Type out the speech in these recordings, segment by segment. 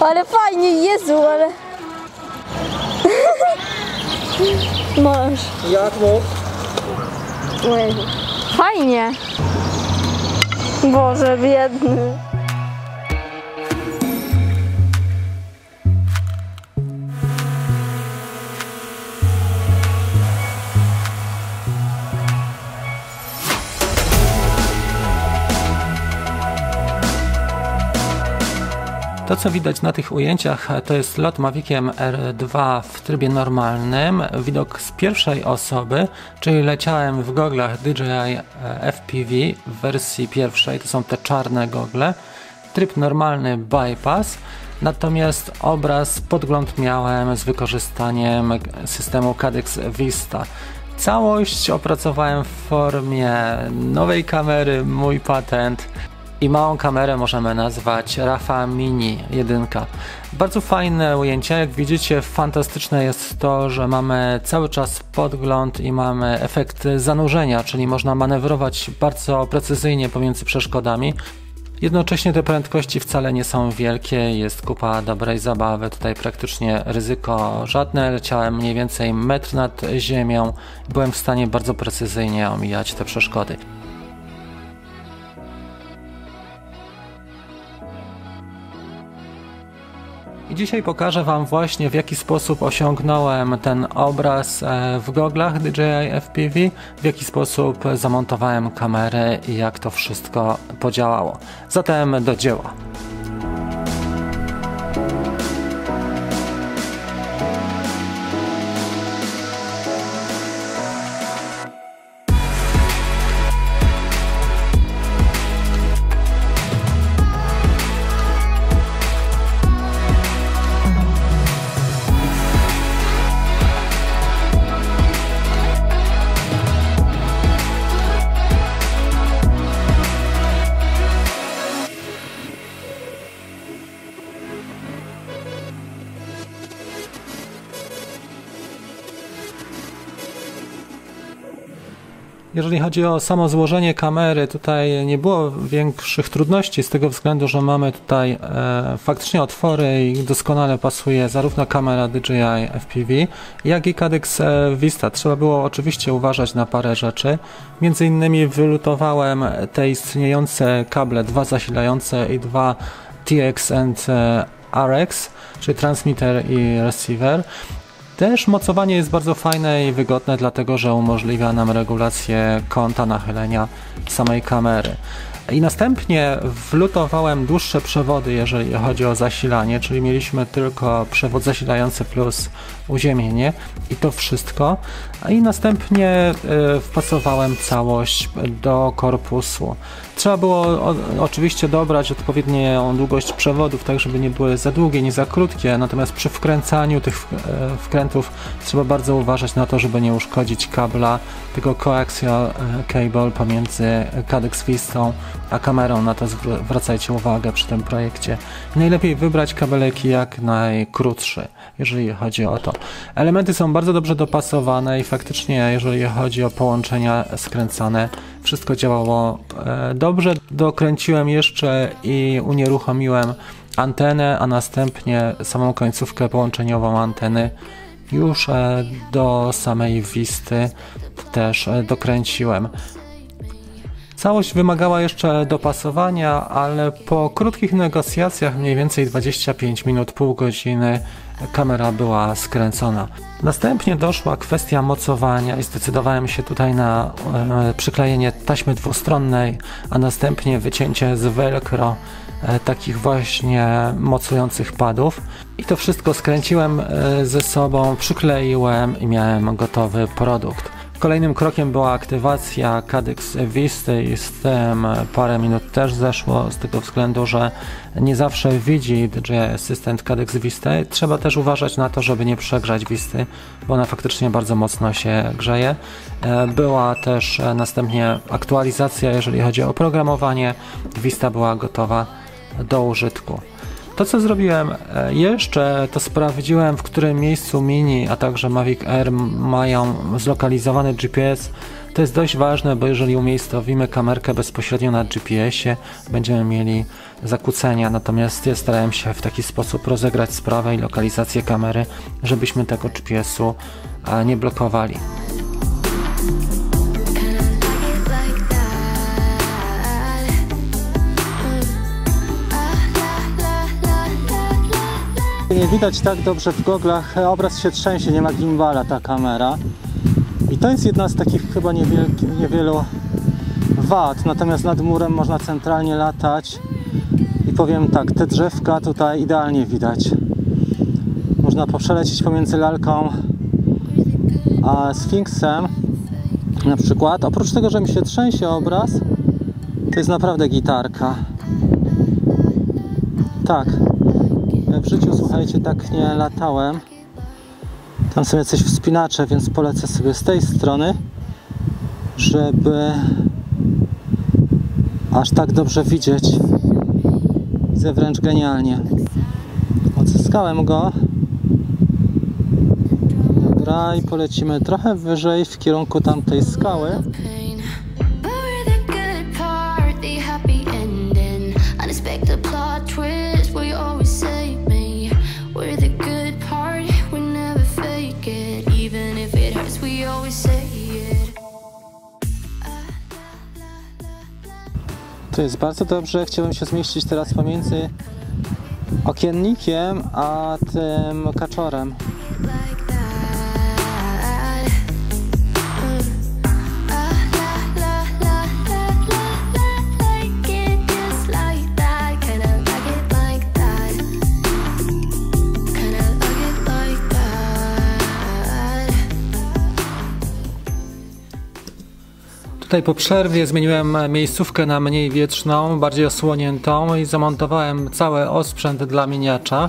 Ale fajnie, Jezu, ale... Masz. Jak Jezu. Fajnie. Boże, biedny. To, co widać na tych ujęciach, to jest lot Maviciem R2 w trybie normalnym. Widok z pierwszej osoby, czyli leciałem w goglach DJI FPV w wersji pierwszej, to są te czarne gogle. Tryb normalny bypass, natomiast obraz, podgląd miałem z wykorzystaniem systemu Cadex Vista. Całość opracowałem w formie nowej kamery, mój patent i małą kamerę możemy nazwać Rafa Mini 1. Bardzo fajne ujęcie, jak widzicie fantastyczne jest to, że mamy cały czas podgląd i mamy efekt zanurzenia, czyli można manewrować bardzo precyzyjnie pomiędzy przeszkodami. Jednocześnie te prędkości wcale nie są wielkie, jest kupa dobrej zabawy, tutaj praktycznie ryzyko żadne, leciałem mniej więcej metr nad ziemią, byłem w stanie bardzo precyzyjnie omijać te przeszkody. I dzisiaj pokażę Wam właśnie w jaki sposób osiągnąłem ten obraz e, w goglach DJI FPV, w jaki sposób zamontowałem kamerę i jak to wszystko podziałało. Zatem do dzieła. Jeżeli chodzi o samo złożenie kamery, tutaj nie było większych trudności z tego względu, że mamy tutaj e, faktycznie otwory i doskonale pasuje zarówno kamera DJI FPV, jak i Cadex e, Vista. Trzeba było oczywiście uważać na parę rzeczy. Między innymi wylutowałem te istniejące kable, dwa zasilające i dwa TX and RX, czyli transmitter i receiver. Też mocowanie jest bardzo fajne i wygodne, dlatego że umożliwia nam regulację kąta nachylenia samej kamery. I następnie wlutowałem dłuższe przewody, jeżeli chodzi o zasilanie, czyli mieliśmy tylko przewód zasilający plus uziemienie i to wszystko. I następnie y, wpasowałem całość do korpusu. Trzeba było o, oczywiście dobrać odpowiednią długość przewodów, tak żeby nie były za długie, nie za krótkie, natomiast przy wkręcaniu tych e, wkrętów trzeba bardzo uważać na to, żeby nie uszkodzić kabla, tego coaxial e, cable pomiędzy Cadex Vistą a kamerą. Na to zwracajcie uwagę przy tym projekcie. Najlepiej wybrać kabeleki jak najkrótszy, jeżeli chodzi o to. Elementy są bardzo dobrze dopasowane i faktycznie, jeżeli chodzi o połączenia skręcane, wszystko działało e, dobrze. Dokręciłem jeszcze i unieruchomiłem antenę, a następnie samą końcówkę połączeniową anteny już e, do samej wisty też e, dokręciłem. Całość wymagała jeszcze dopasowania, ale po krótkich negocjacjach, mniej więcej 25 minut, pół godziny, kamera była skręcona. Następnie doszła kwestia mocowania i zdecydowałem się tutaj na e, przyklejenie taśmy dwustronnej, a następnie wycięcie z velcro e, takich właśnie mocujących padów. I to wszystko skręciłem e, ze sobą, przykleiłem i miałem gotowy produkt. Kolejnym krokiem była aktywacja Cadex Visty i z tym parę minut też zeszło z tego względu, że nie zawsze widzi DJI Assistant Cadex Visty. Trzeba też uważać na to, żeby nie przegrzać Visty, bo ona faktycznie bardzo mocno się grzeje. E, była też następnie aktualizacja, jeżeli chodzi o oprogramowanie. Vista była gotowa do użytku. To co zrobiłem e, jeszcze, to sprawdziłem w którym miejscu Mini, a także Mavic Air mają zlokalizowany GPS. To jest dość ważne, bo jeżeli umiejscowimy kamerkę bezpośrednio na GPS-ie, będziemy mieli zakłócenia, natomiast ja starałem się w taki sposób rozegrać sprawę i lokalizację kamery, żebyśmy tego GPS-u nie blokowali. Nie widać tak dobrze w goglach, obraz się trzęsie, nie ma gimbala ta kamera. I to jest jedna z takich chyba niewielu wad, natomiast nad murem można centralnie latać i powiem tak, te drzewka tutaj idealnie widać. Można przelecieć pomiędzy lalką a sfinksem na przykład. Oprócz tego, że mi się trzęsie obraz, to jest naprawdę gitarka. Tak, życiu, słuchajcie, tak nie latałem. Tam są jacyś wspinacze, więc polecę sobie z tej strony, żeby aż tak dobrze widzieć. Widzę wręcz genialnie. Odzyskałem go. Dobra, i polecimy trochę wyżej w kierunku tamtej skały. To jest bardzo dobrze. Chciałbym się zmieścić teraz pomiędzy okiennikiem a tym kaczorem. Tutaj po przerwie zmieniłem miejscówkę na mniej wietrzną, bardziej osłoniętą i zamontowałem cały osprzęt dla miniacza.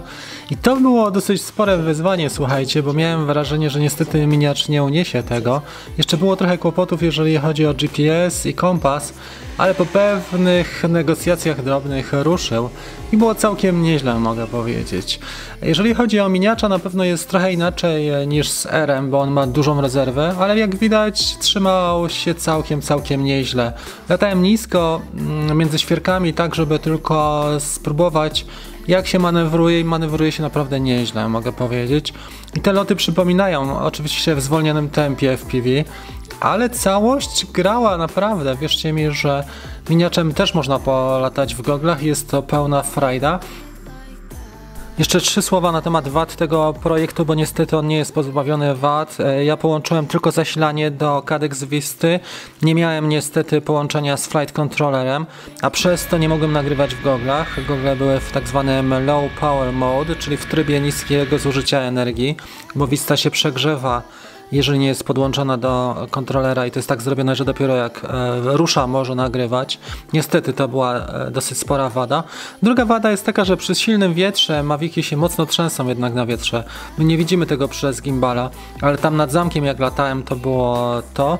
I to było dosyć spore wyzwanie, słuchajcie, bo miałem wrażenie, że niestety miniacz nie uniesie tego. Jeszcze było trochę kłopotów, jeżeli chodzi o GPS i kompas, ale po pewnych negocjacjach drobnych ruszył i było całkiem nieźle, mogę powiedzieć. Jeżeli chodzi o miniacza, na pewno jest trochę inaczej niż z RM, bo on ma dużą rezerwę, ale jak widać trzymał się całkiem, całkiem nieźle. Latałem nisko mm, między świerkami, tak żeby tylko spróbować jak się manewruje i manewruje się naprawdę nieźle, mogę powiedzieć. I te loty przypominają, oczywiście w zwolnionym tempie FPV, ale całość grała naprawdę. Wierzcie mi, że miniaczem też można polatać w goglach, jest to pełna frajda. Jeszcze trzy słowa na temat wad tego projektu, bo niestety on nie jest pozbawiony wad. E, Ja połączyłem tylko zasilanie do Cadex Visty. Nie miałem niestety połączenia z Flight Controllerem, a przez to nie mogłem nagrywać w goglach. Gogle były w tak zwanym low power mode, czyli w trybie niskiego zużycia energii, bo Vista się przegrzewa jeżeli nie jest podłączona do kontrolera i to jest tak zrobione, że dopiero jak e, rusza może nagrywać. Niestety to była e, dosyć spora wada. Druga wada jest taka, że przy silnym wietrze Maviki się mocno trzęsą jednak na wietrze. My nie widzimy tego przez gimbala, ale tam nad zamkiem jak latałem to było to.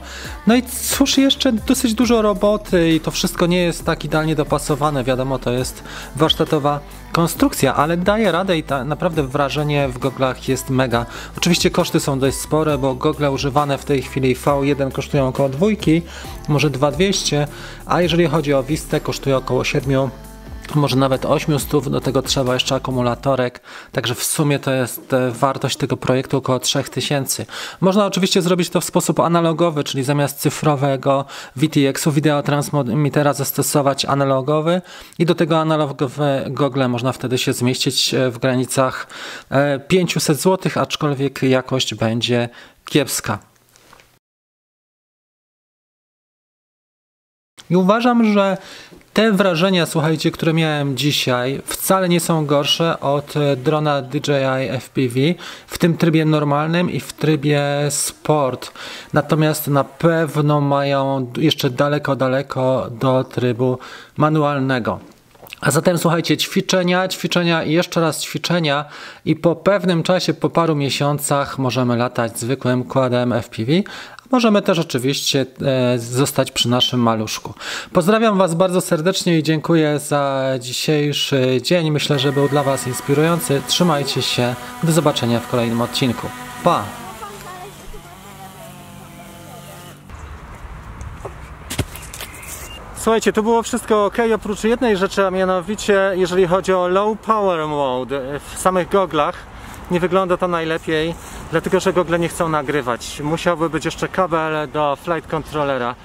No i cóż jeszcze dosyć dużo roboty i to wszystko nie jest tak idealnie dopasowane. Wiadomo, to jest warsztatowa konstrukcja, ale daje radę i ta, naprawdę wrażenie w goglach jest mega. Oczywiście koszty są dość spore, bo gogle używane w tej chwili V1 kosztują około dwójki, może 2200, a jeżeli chodzi o Vistę kosztuje około 7 może nawet 800, do tego trzeba jeszcze akumulatorek, także w sumie to jest e, wartość tego projektu około 3000. Można oczywiście zrobić to w sposób analogowy, czyli zamiast cyfrowego VTX-u wideotransmitera zastosować analogowy i do tego analogowe gogle można wtedy się zmieścić e, w granicach e, 500 zł, aczkolwiek jakość będzie kiepska. I uważam, że te wrażenia, słuchajcie, które miałem dzisiaj, wcale nie są gorsze od e, drona DJI FPV w tym trybie normalnym i w trybie sport. Natomiast na pewno mają jeszcze daleko, daleko do trybu manualnego. A zatem słuchajcie, ćwiczenia, ćwiczenia i jeszcze raz ćwiczenia i po pewnym czasie, po paru miesiącach możemy latać zwykłym kładem FPV, Możemy też oczywiście e, zostać przy naszym maluszku. Pozdrawiam Was bardzo serdecznie i dziękuję za dzisiejszy dzień. Myślę, że był dla Was inspirujący. Trzymajcie się. Do zobaczenia w kolejnym odcinku. Pa! Słuchajcie, tu było wszystko ok, oprócz jednej rzeczy, a mianowicie jeżeli chodzi o low power mode w samych goglach, nie wygląda to najlepiej dlatego że gogle nie chcą nagrywać. Musiałby być jeszcze kabel do flight controllera,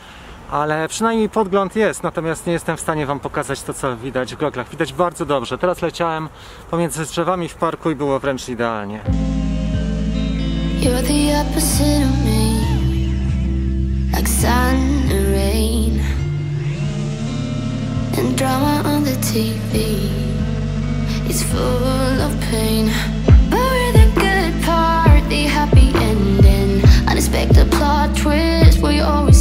ale przynajmniej podgląd jest, natomiast nie jestem w stanie Wam pokazać to, co widać w goglach. Widać bardzo dobrze. Teraz leciałem pomiędzy drzewami w parku i było wręcz idealnie. You're the opposite of me Like sun and rain And drama on the TV It's full of pain twist? Will you always?